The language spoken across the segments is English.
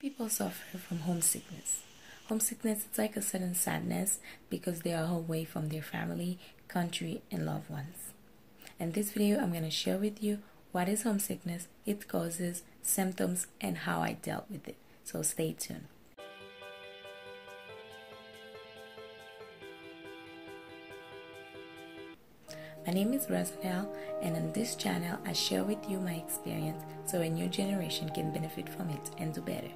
People suffer from homesickness. Homesickness is like a sudden sadness because they are away from their family, country, and loved ones. In this video, I'm going to share with you what is homesickness, its causes, symptoms, and how I dealt with it. So stay tuned. My name is Rosanelle, and on this channel, I share with you my experience so a new generation can benefit from it and do better.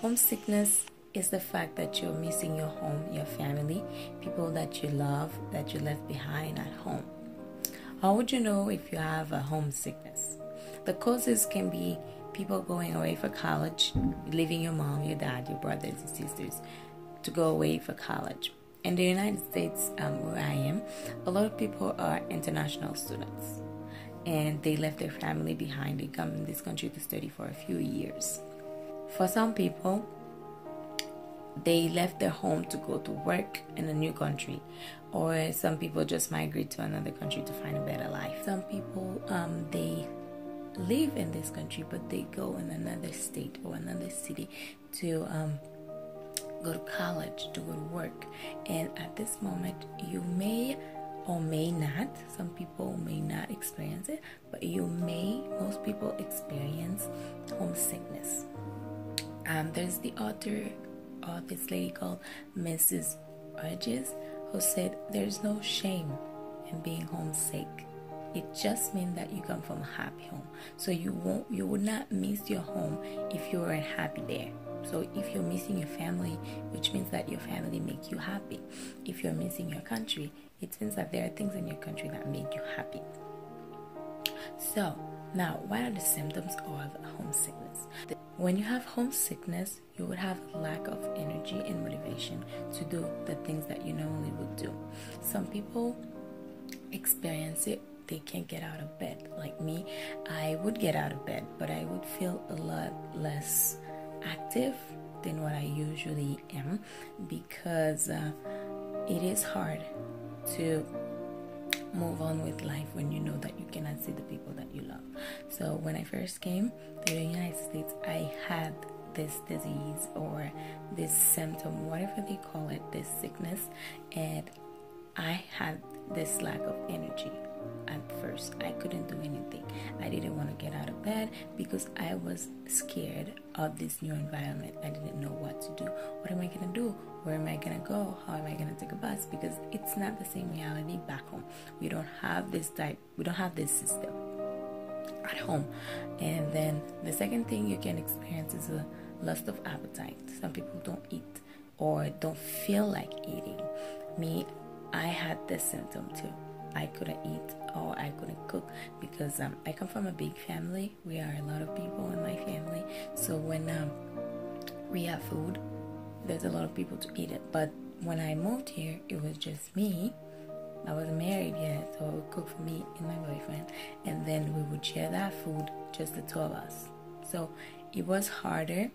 Homesickness is the fact that you're missing your home, your family, people that you love, that you left behind at home. How would you know if you have a homesickness? The causes can be people going away for college, leaving your mom, your dad, your brothers and sisters to go away for college in the United States, um, where I am, a lot of people are international students and they left their family behind. They come in this country to study for a few years. For some people, they left their home to go to work in a new country, or some people just migrate to another country to find a better life. Some people, um, they live in this country, but they go in another state or another city to um, go to college, to go to work. And at this moment, you may or may not, some people may not experience it, but you may, most people experience homesickness. Um, there's the author of this lady called Mrs. Burgess who said, There's no shame in being homesick. It just means that you come from a happy home. So you won't you would not miss your home if you weren't happy there. So if you're missing your family, which means that your family make you happy. If you're missing your country, it means that there are things in your country that make you happy. So now, what are the symptoms of homesickness? When you have homesickness, you would have lack of energy and motivation to do the things that you normally would do. Some people experience it they can't get out of bed. Like me, I would get out of bed, but I would feel a lot less active than what I usually am because uh, it is hard to move on with life when you know that you cannot see the people that you love. So when I first came to the United States, I had this disease or this symptom, whatever they call it, this sickness, and I had this lack of energy at first. I couldn't do anything. I didn't want to get out of bed because I was scared of this new environment. I didn't know what to do. What am I going to do? Where am I going to go? How am I going to take a bus? Because it's not the same reality back home. We don't have this type, we don't have this system at home. And then the second thing you can experience is a lust of appetite. Some people don't eat or don't feel like eating. Me, I had this symptom too. I couldn't eat or I couldn't cook because um, I come from a big family. We are a lot of people in my family. So when um, we have food, there's a lot of people to eat it. But when I moved here, it was just me. I wasn't married yet, so I would cook for me and my boyfriend, and then we would share that food, just the two of us. So it was harder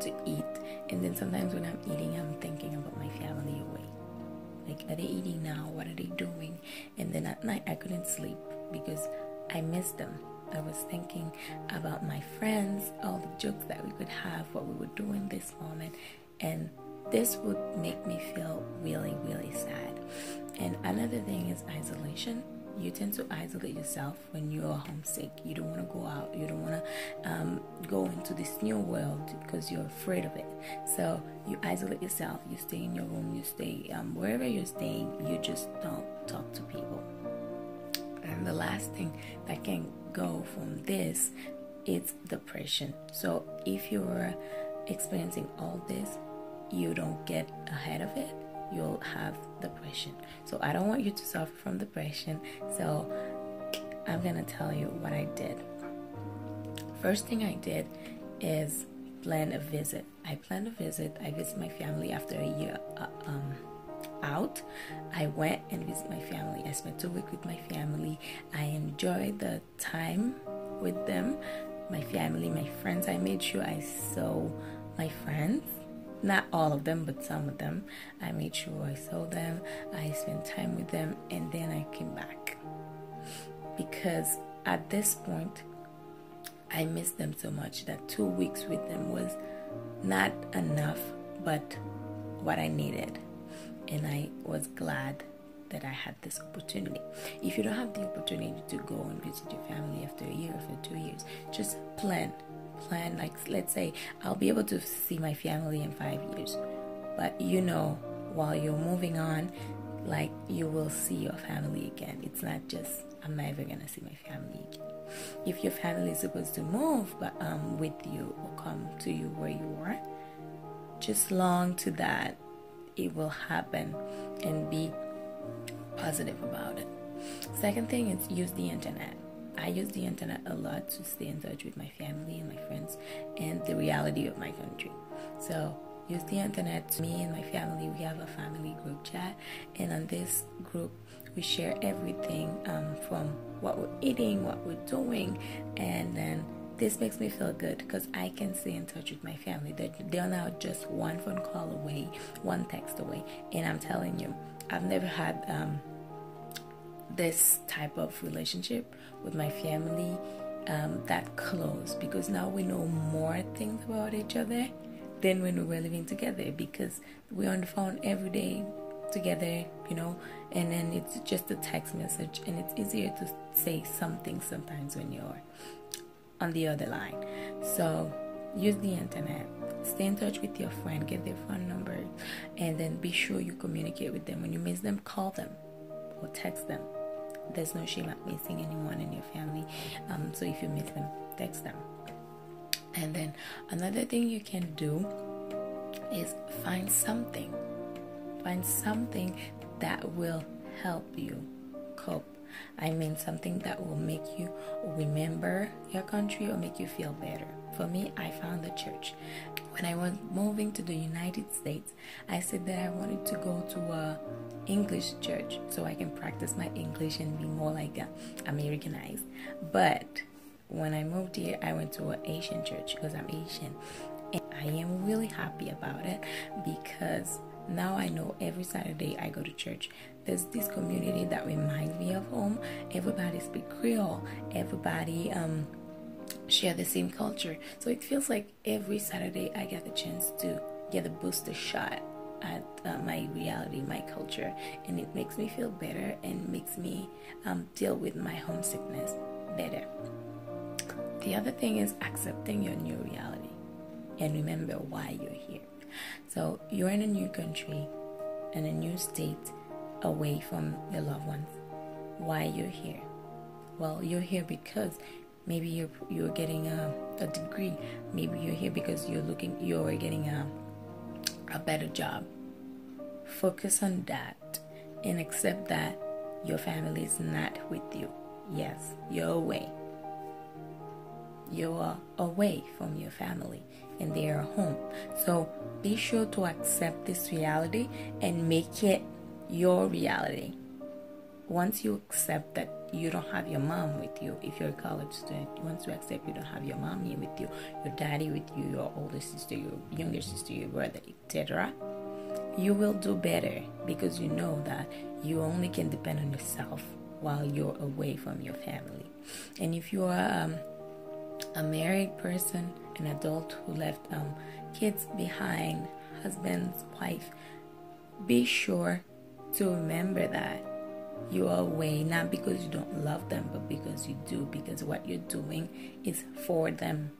to eat, and then sometimes when I'm eating, I'm thinking about my family are they eating now? What are they doing? And then at night, I couldn't sleep because I missed them. I was thinking about my friends, all the jokes that we could have, what we would do in this moment. And this would make me feel really, really sad. And another thing is isolation you tend to isolate yourself when you are homesick. You don't want to go out. You don't want to um, go into this new world because you're afraid of it. So you isolate yourself. You stay in your room. You stay um, wherever you're staying. You just don't talk to people. And the last thing that can go from this is depression. So if you're experiencing all this, you don't get ahead of it you'll have depression. So I don't want you to suffer from depression. So I'm to tell you what I did. First thing I did is plan a visit. I planned a visit. I visit my family after a year uh, um, out. I went and visit my family. I spent two weeks with my family. I enjoyed the time with them, my family, my friends. I made sure I saw my friends not all of them, but some of them. I made sure I saw them, I spent time with them, and then I came back. Because at this point, I missed them so much that two weeks with them was not enough, but what I needed. And I was glad that I had this opportunity. If you don't have the opportunity to go and visit your family after a year, after two years, just plan. Plan, like, let's say I'll be able to see my family in five years. But you know, while you're moving on, like, you will see your family again. It's not just, I'm never gonna see my family again. If your family is supposed to move but um, with you or come to you where you are, just long to that it will happen and be positive about it. Second thing is use the internet. I use the internet a lot to stay in touch with my family and my friends and the reality of my country. So use the internet. To me and my family, we have a family group chat, and on this group, we share everything um, from what we're eating, what we're doing, and then this makes me feel good because I can stay in touch with my family. They're, they're now just one phone call away, one text away, and I'm telling you, I've never had um, this type of relationship with my family um, that close. Because now we know more things about each other than when we were living together. Because we're on the phone every day together, you know, and then it's just a text message. And it's easier to say something sometimes when you're on the other line. So use the internet. Stay in touch with your friend. Get their phone number. And then be sure you communicate with them. When you miss them call them or text them there's no shame at missing anyone in your family. Um, so if you miss them text them. And then another thing you can do is find something. Find something that will help you cope I mean something that will make you remember your country or make you feel better. For me, I found the church. When I was moving to the United States, I said that I wanted to go to a English church so I can practice my English and be more like Americanized. But when I moved here, I went to an Haitian church because I'm Haitian. And I am really happy about it because now I know every Saturday I go to church. There's this community that reminds me of home. Everybody speak Creole. Everybody um, share the same culture. So it feels like every Saturday I get the chance to get a booster shot at uh, my reality, my culture, and it makes me feel better and makes me um, deal with my homesickness better. The other thing is accepting your new reality and remember why you're here. So you're in a new country, in a new state, away from your loved ones. Why you're here? Well, you're here because maybe you're you're getting a, a degree. Maybe you're here because you're looking you're getting a a better job. Focus on that and accept that your family is not with you. Yes, you're away. You are away from your family and they are home. So be sure to accept this reality and make it your reality. Once you accept that you don't have your mom with you, if you're a college student, once you accept you don't have your mom here with you, your daddy with you, your older sister, your younger sister, your brother, etc., you will do better because you know that you only can depend on yourself while you're away from your family. And if you are um, a married person, an adult who left um, kids behind, husband's wife, be sure to remember that you are away not because you don't love them, but because you do, because what you're doing is for them.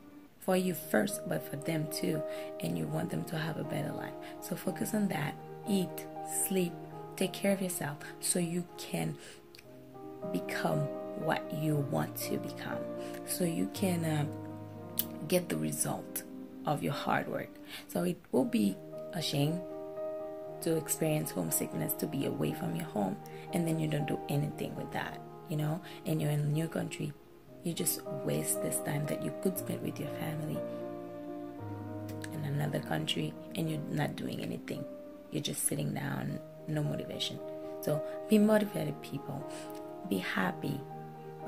For you first, but for them too, and you want them to have a better life. So focus on that. Eat, sleep, take care of yourself so you can become what you want to become. So you can uh, get the result of your hard work. So it will be a shame to experience homesickness, to be away from your home, and then you don't do anything with that, you know, and you're in a new country. You just waste this time that you could spend with your family in another country and you're not doing anything. You're just sitting down, no motivation. So be motivated, people. Be happy,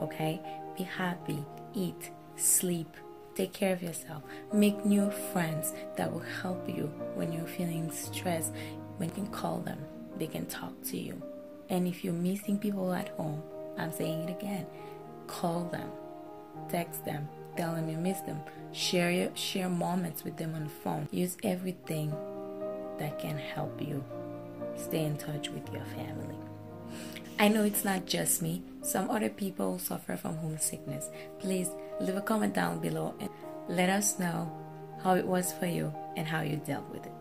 okay? Be happy, eat, sleep, Take care of yourself. Make new friends that will help you when you're feeling stressed. When you can call them, they can talk to you. And if you're missing people at home, I'm saying it again, call them, text them, tell them you miss them. Share your, share moments with them on the phone. Use everything that can help you stay in touch with your family. I know it's not just me. Some other people suffer from homesickness. Please leave a comment down below and let us know how it was for you and how you dealt with it.